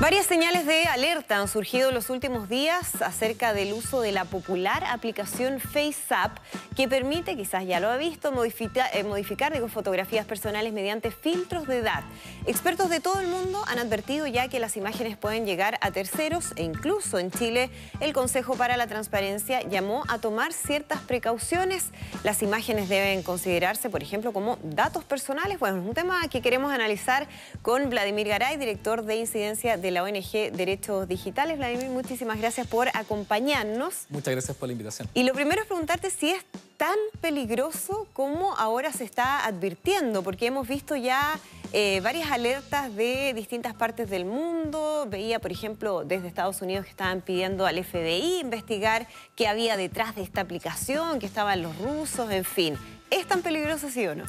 Varias señales de alerta han surgido en los últimos días acerca del uso de la popular aplicación FaceApp que permite, quizás ya lo ha visto, modificar, eh, modificar fotografías personales mediante filtros de edad. Expertos de todo el mundo han advertido ya que las imágenes pueden llegar a terceros e incluso en Chile el Consejo para la Transparencia llamó a tomar ciertas precauciones. Las imágenes deben considerarse, por ejemplo, como datos personales. Bueno, es un tema que queremos analizar con Vladimir Garay, director de incidencia de de la ONG Derechos Digitales. Vladimir, muchísimas gracias por acompañarnos. Muchas gracias por la invitación. Y lo primero es preguntarte si es tan peligroso como ahora se está advirtiendo, porque hemos visto ya eh, varias alertas de distintas partes del mundo. Veía, por ejemplo, desde Estados Unidos que estaban pidiendo al FBI investigar qué había detrás de esta aplicación, que estaban los rusos, en fin. ¿Es tan peligroso sí o no?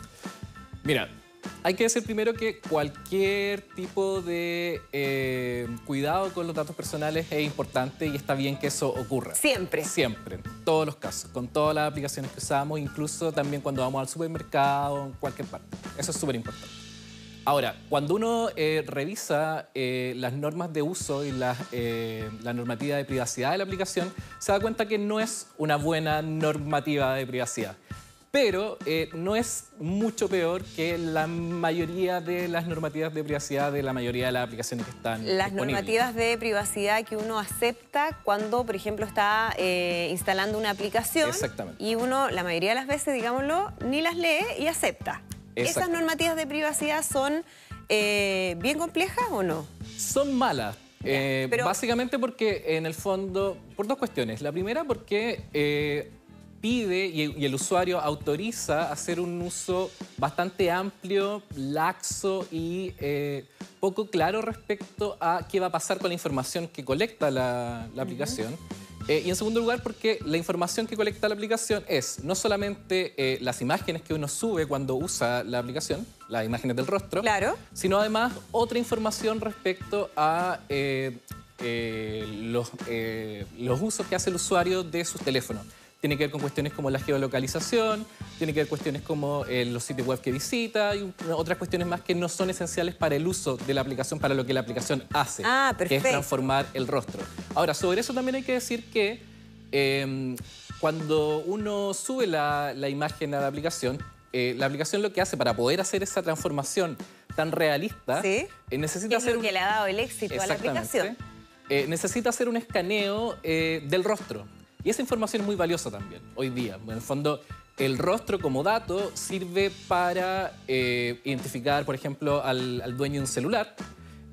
Mira, hay que decir primero que cualquier tipo de eh, cuidado con los datos personales es importante y está bien que eso ocurra. Siempre. Siempre, en todos los casos, con todas las aplicaciones que usamos, incluso también cuando vamos al supermercado, en cualquier parte. Eso es súper importante. Ahora, cuando uno eh, revisa eh, las normas de uso y la normativa de privacidad de la aplicación, se da cuenta que no es una buena normativa de privacidad pero eh, no es mucho peor que la mayoría de las normativas de privacidad de la mayoría de las aplicaciones que están Las normativas de privacidad que uno acepta cuando, por ejemplo, está eh, instalando una aplicación. Exactamente. Y uno, la mayoría de las veces, digámoslo, ni las lee y acepta. ¿Esas normativas de privacidad son eh, bien complejas o no? Son malas. Básicamente porque, en el fondo, por dos cuestiones. La primera porque pide y, el usuario autoriza hacer un uso bastante amplio, laxo y eh, poco claro respecto a qué va a pasar con la información que colecta la, aplicación. Eh, y en segundo lugar, porque la información que colecta la aplicación es no solamente eh, las imágenes que uno sube cuando usa la aplicación, las imágenes del rostro, claro. sino además otra información respecto a los, los usos que hace el usuario de sus teléfonos tiene que ver con cuestiones como la geolocalización, tiene que ver cuestiones como eh, los sitios web que visita y otras cuestiones más que no son esenciales para el uso de la aplicación, para lo que la aplicación hace, ah, que es transformar el rostro. Ahora, sobre eso también hay que decir que em, cuando uno sube la, imagen a la aplicación, eh, la aplicación lo que hace para poder hacer esa transformación tan realista, ¿Sí? Eh, necesita es hacer... lo que le ha dado el éxito a la aplicación. necesita hacer un escaneo del rostro. Y esa información es muy valiosa también hoy día. En el fondo, el rostro como dato sirve para eh, identificar, por ejemplo, al, dueño de un celular,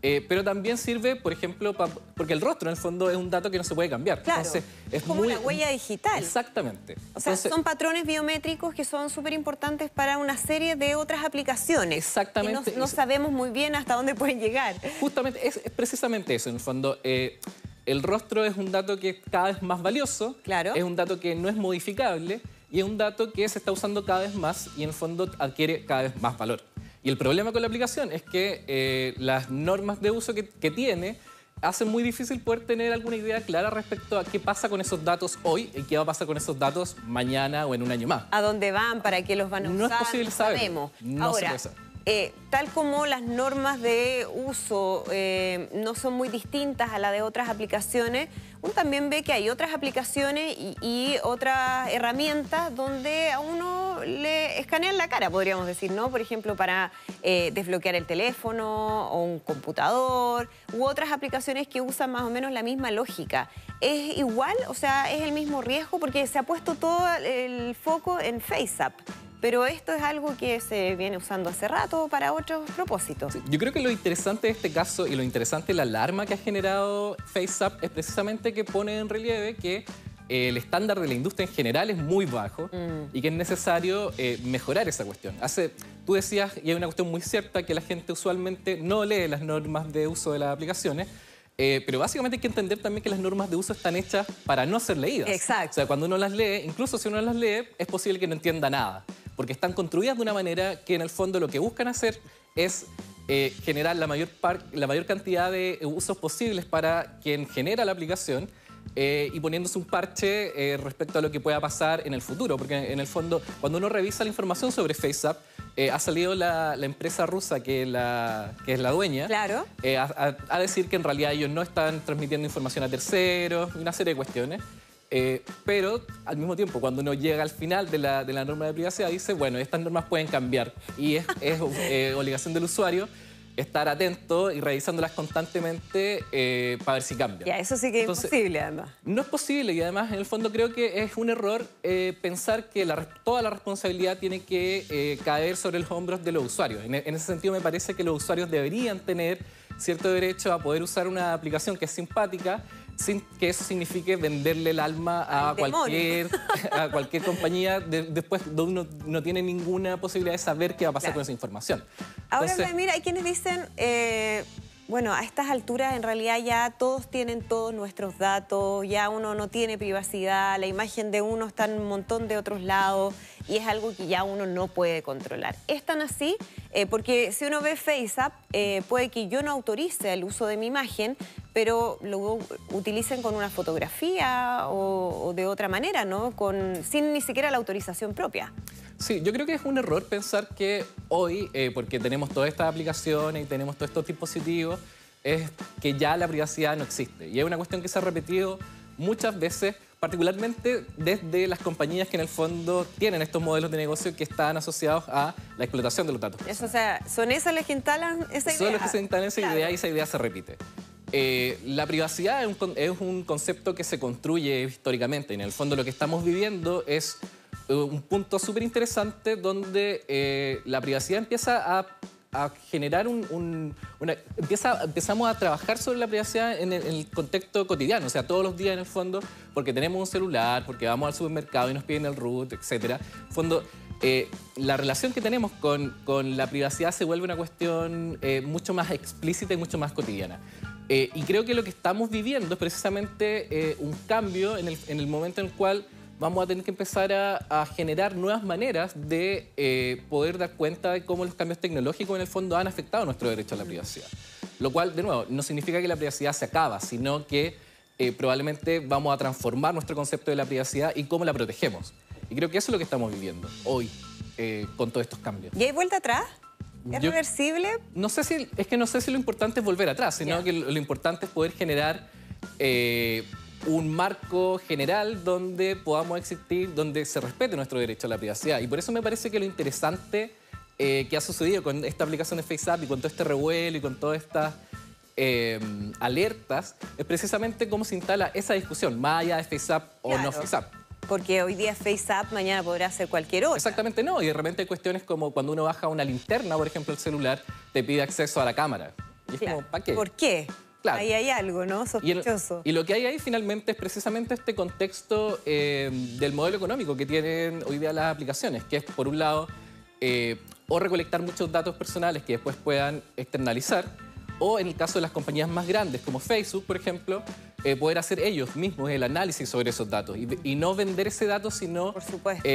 eh, pero también sirve, por ejemplo, porque el rostro en el fondo es un dato que no se puede cambiar. Claro, es como una huella digital. Exactamente. O sea, son patrones biométricos que son súper importantes para una serie de otras aplicaciones. Exactamente. no, sabemos muy bien hasta dónde pueden llegar. Justamente, es, precisamente eso, en el fondo. Eh, el rostro es un dato que es cada vez más valioso, claro. es un dato que no es modificable y es un dato que se está usando cada vez más y en el fondo adquiere cada vez más valor. Y el problema con la aplicación es que eh, las normas de uso que, tiene hacen muy difícil poder tener alguna idea clara respecto a qué pasa con esos datos hoy y qué va a pasar con esos datos mañana o en un año más. ¿A dónde van? ¿Para qué los van a usar? No es posible saber. Sabemos. No Ahora, eh, tal como las normas de uso eh, no son muy distintas a la de otras aplicaciones, uno también ve que hay otras aplicaciones y, otras herramientas donde a uno le escanean la cara, podríamos decir, ¿no? Por ejemplo, para eh, desbloquear el teléfono o un computador u otras aplicaciones que usan más o menos la misma lógica. ¿Es igual? O sea, ¿es el mismo riesgo? Porque se ha puesto todo el foco en FaceApp pero esto es algo que se viene usando hace rato para otros propósitos. yo creo que lo interesante de este caso y lo interesante de la alarma que ha generado FaceApp es precisamente que pone en relieve que eh, el estándar de la industria en general es muy bajo mm. y que es necesario eh, mejorar esa cuestión. Hace, tú decías, y hay una cuestión muy cierta, que la gente usualmente no lee las normas de uso de las aplicaciones, eh, pero básicamente hay que entender también que las normas de uso están hechas para no ser leídas. Exacto. O sea, cuando uno las lee, incluso si uno las lee, es posible que no entienda nada porque están construidas de una manera que en el fondo lo que buscan hacer es eh, generar la mayor, la mayor cantidad de usos posibles para quien genera la aplicación eh, y poniéndose un parche eh, respecto a lo que pueda pasar en el futuro, porque en el fondo, cuando uno revisa la información sobre FaceApp, eh, ha salido la, empresa rusa que, la, que es la dueña claro. a, decir que en realidad ellos no están transmitiendo información a terceros, una serie de cuestiones. Pero al mismo tiempo, cuando uno llega al final de la, de la norma de privacidad, dice, bueno, estas normas pueden cambiar y es, es obligación del usuario estar atento y revisándolas constantemente eh, para ver si cambia. Ya, eso sí que es imposible, además. No es posible y además, en el fondo, creo que es un error eh, pensar que toda la responsabilidad tiene que eh, caer sobre los hombros de los usuarios. en ese sentido, me parece que los usuarios deberían tener cierto derecho a poder usar una aplicación que es simpática sin que eso signifique venderle el alma a, cualquier, a cualquier compañía después de uno no tiene ninguna posibilidad de saber qué va a pasar con esa información. Ahora, mira, hay quienes dicen... Eh, bueno, a estas alturas en realidad ya todos tienen todos nuestros datos, ya uno no tiene privacidad, la imagen de uno está en un montón de otros lados y es algo que ya uno no puede controlar. Es tan así eh, porque si uno ve FaceApp, eh, puede que yo no autorice el uso de mi imagen, pero lo utilicen con una fotografía o, de otra manera, ¿no? Sin ni siquiera la autorización propia. Sí, yo creo que es un error pensar que hoy, eh, porque tenemos todas estas aplicaciones y tenemos todos estos dispositivos, es que ya la privacidad no existe. Y es una cuestión que se ha repetido muchas veces, particularmente desde las compañías que en el fondo tienen estos modelos de negocio que están asociados a la explotación de los datos. Eso, o sea, ¿son esas las que instalan esa idea? Son las que se instalan esa idea y esa idea se repite. Eh, la privacidad es un, es un concepto que se construye históricamente. En el fondo lo que estamos viviendo es eh, un punto súper interesante donde eh, la privacidad empieza a, generar un, una, empieza, empezamos a trabajar sobre la privacidad en el, contexto cotidiano, o sea, todos los días en el fondo, porque tenemos un celular, porque vamos al supermercado y nos piden el root, etc. fondo, eh, la relación que tenemos con, con, la privacidad se vuelve una cuestión mucho más explícita y mucho más cotidiana. y creo que lo que estamos viviendo es precisamente un cambio en el, en el momento en el cual vamos a tener que empezar a, generar nuevas maneras de eh, poder dar cuenta de cómo los cambios tecnológicos en el fondo han afectado nuestro derecho a la privacidad. Lo cual, de nuevo, no significa que la privacidad se acaba, sino que eh, probablemente vamos a transformar nuestro concepto de la privacidad y cómo la protegemos. Y creo que eso es lo que estamos viviendo hoy eh, con todos estos cambios. ¿Y hay vuelta atrás? ¿Es reversible? No sé si, es que no sé si lo importante es volver atrás, sino que lo, importante es poder generar un marco general donde podamos existir, donde se respete nuestro derecho a la privacidad. Y por eso me parece que lo interesante eh, que ha sucedido con esta aplicación de FaceApp y con todo este revuelo y con todas estas eh, alertas es precisamente cómo se instala esa discusión, más allá de FaceApp o no FaceApp. Porque hoy día FaceApp, mañana podrá ser cualquier otra. Exactamente no, y de repente hay cuestiones como cuando uno baja una linterna, por ejemplo, el celular, te pide acceso a la cámara. Y es como, ¿para qué? ¿Por qué? Ahí hay algo, ¿no? Sospechoso. Y, lo que hay ahí finalmente es precisamente este contexto eh, del modelo económico que tienen hoy día las aplicaciones, que es, por un lado, eh, o recolectar muchos datos personales que después puedan externalizar, o en el caso de las compañías más grandes, como Facebook, por ejemplo, eh, poder hacer ellos mismos el análisis sobre esos datos y, y no vender ese dato, sino... Por supuesto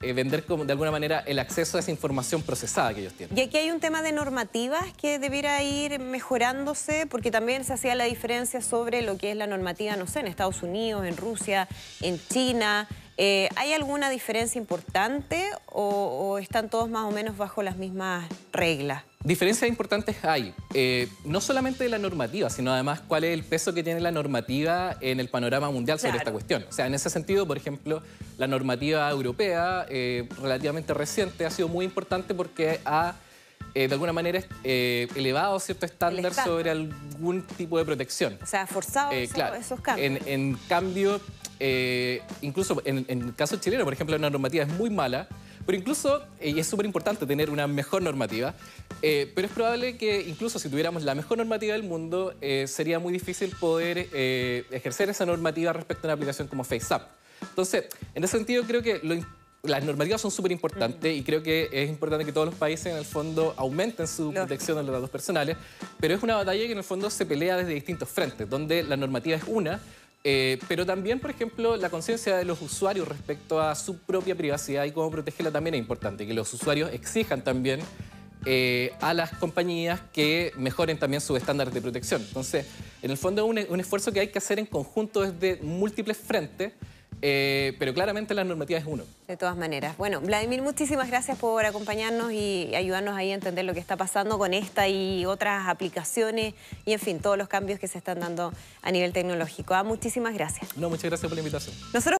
eh, vender como, de alguna manera el acceso a esa información procesada que ellos tienen. Y aquí hay un tema de normativas que debiera ir mejorándose, porque también se hacía la diferencia sobre lo que es la normativa, no sé, en Estados Unidos, en Rusia, en China. Eh, ¿Hay alguna diferencia importante o, están todos más o menos bajo las mismas reglas? Diferencias importantes hay, eh, no solamente de la normativa, sino además cuál es el peso que tiene la normativa en el panorama mundial sobre esta cuestión. O sea, en ese sentido, por ejemplo, la normativa europea, eh, relativamente reciente, ha sido muy importante porque ha, de alguna manera, elevado cierto estándar, sobre algún tipo de protección. O sea, ha forzado esos cambios. en cambio, eh, incluso en, el caso chileno, por ejemplo, la normativa es muy mala, pero incluso, eh, y es súper importante tener una mejor normativa, eh, pero es probable que incluso si tuviéramos la mejor normativa del mundo, sería muy difícil poder ejercer esa normativa respecto a una aplicación como FaceApp. Entonces, en ese sentido, creo que las normativas son súper importantes y creo que es importante que todos los países en el fondo aumenten su protección de los datos personales, pero es una batalla que en el fondo se pelea desde distintos frentes, donde la normativa es una, eh, pero también, por ejemplo, la conciencia de los usuarios respecto a su propia privacidad y cómo protegerla también es importante. Que los usuarios exijan también eh, a las compañías que mejoren también sus estándares de protección. Entonces, En el fondo es un, esfuerzo que hay que hacer en conjunto desde múltiples frentes, eh, pero claramente la normativa es uno. De todas maneras. Bueno, Vladimir, muchísimas gracias por acompañarnos y ayudarnos ahí a entender lo que está pasando con esta y otras aplicaciones y, en fin, todos los cambios que se están dando a nivel tecnológico. Ah, muchísimas gracias. No, muchas gracias por la invitación. Nosotros